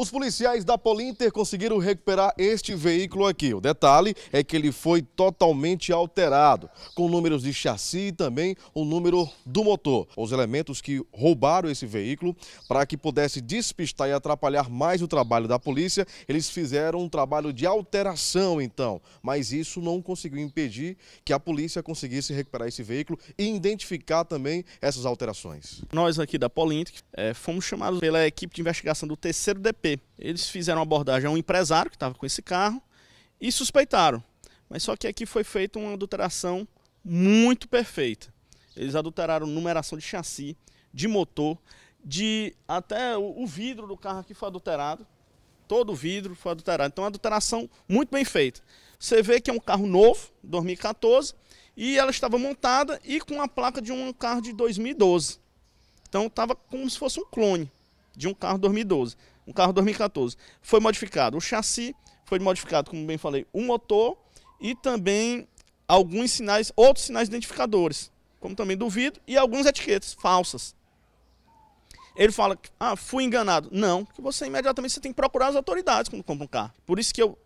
Os policiais da Polinter conseguiram recuperar este veículo aqui. O detalhe é que ele foi totalmente alterado, com números de chassi e também o número do motor. Os elementos que roubaram esse veículo, para que pudesse despistar e atrapalhar mais o trabalho da polícia, eles fizeram um trabalho de alteração então. Mas isso não conseguiu impedir que a polícia conseguisse recuperar esse veículo e identificar também essas alterações. Nós aqui da Polinter é, fomos chamados pela equipe de investigação do terceiro DP eles fizeram abordagem a um empresário que estava com esse carro e suspeitaram. Mas só que aqui foi feita uma adulteração muito perfeita. Eles adulteraram numeração de chassi, de motor, de até o vidro do carro aqui foi adulterado. Todo o vidro foi adulterado. Então, uma adulteração muito bem feita. Você vê que é um carro novo, 2014, e ela estava montada e com a placa de um carro de 2012. Então, estava como se fosse um clone de um carro 2012 um carro 2014. Foi modificado o chassi, foi modificado, como bem falei, o motor e também alguns sinais, outros sinais identificadores, como também do vidro e algumas etiquetas falsas. Ele fala ah, fui enganado. Não, que você imediatamente você tem que procurar as autoridades quando compra um carro. Por isso que eu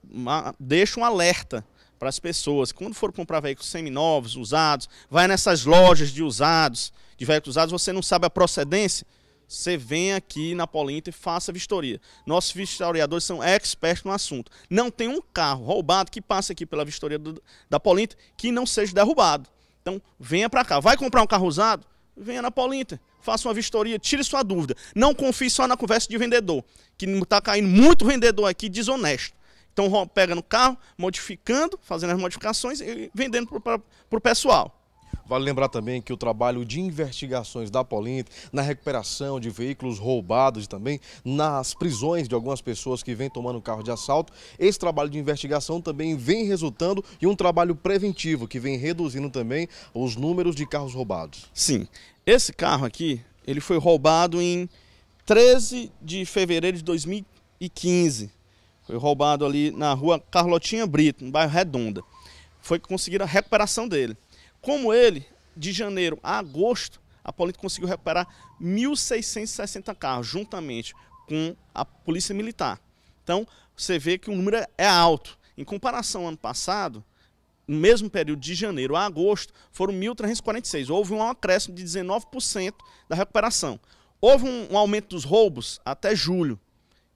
deixo um alerta para as pessoas. Quando for comprar veículos seminovos, usados, vai nessas lojas de usados, de veículos usados, você não sabe a procedência, você vem aqui na Polinter e faça vistoria. Nossos vistoriadores são expertos no assunto. Não tem um carro roubado que passe aqui pela vistoria do, da Polinter que não seja derrubado. Então, venha para cá. Vai comprar um carro usado? Venha na Polinter. Faça uma vistoria, tire sua dúvida. Não confie só na conversa de vendedor, que está caindo muito vendedor aqui desonesto. Então, pega no carro, modificando, fazendo as modificações e vendendo para o pessoal. Vale lembrar também que o trabalho de investigações da Polinter, na recuperação de veículos roubados e também nas prisões de algumas pessoas que vêm tomando carro de assalto, esse trabalho de investigação também vem resultando em um trabalho preventivo que vem reduzindo também os números de carros roubados. Sim, esse carro aqui, ele foi roubado em 13 de fevereiro de 2015. Foi roubado ali na rua Carlotinha Brito, no bairro Redonda. Foi conseguir a recuperação dele. Como ele, de janeiro a agosto, a polícia conseguiu recuperar 1.660 carros, juntamente com a Polícia Militar. Então, você vê que o número é alto. Em comparação ao ano passado, no mesmo período de janeiro a agosto, foram 1.346. Houve um acréscimo de 19% da recuperação. Houve um, um, aumento dos roubos até julho.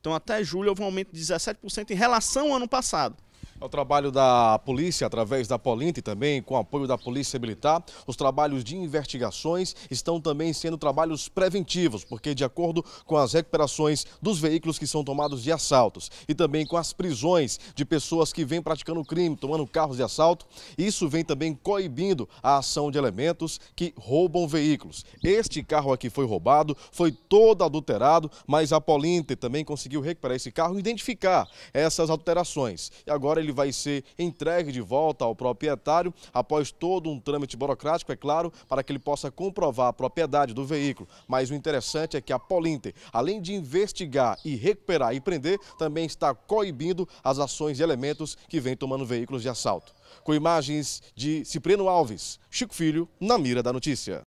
Então, até julho, houve um aumento de 17% em relação ao ano passado. É o trabalho da polícia, através da Polinte também, com apoio da Polícia Militar. Os trabalhos de investigações estão também sendo trabalhos preventivos, porque de acordo com as recuperações dos veículos que são tomados de assaltos e também com as prisões de pessoas que vêm praticando crime, tomando carros de assalto, isso vem também coibindo a ação de elementos que roubam veículos. Este carro aqui foi roubado, foi todo adulterado, mas a Polinte também conseguiu recuperar esse carro e identificar essas alterações. E agora ele ele vai ser entregue de volta ao proprietário após todo um trâmite burocrático, é claro, para que ele possa comprovar a propriedade do veículo. Mas o interessante é que a Polinter, além de investigar e recuperar e prender, também está coibindo as ações de elementos que vêm tomando veículos de assalto. Com imagens de Cipriano Alves, Chico Filho, na mira da notícia.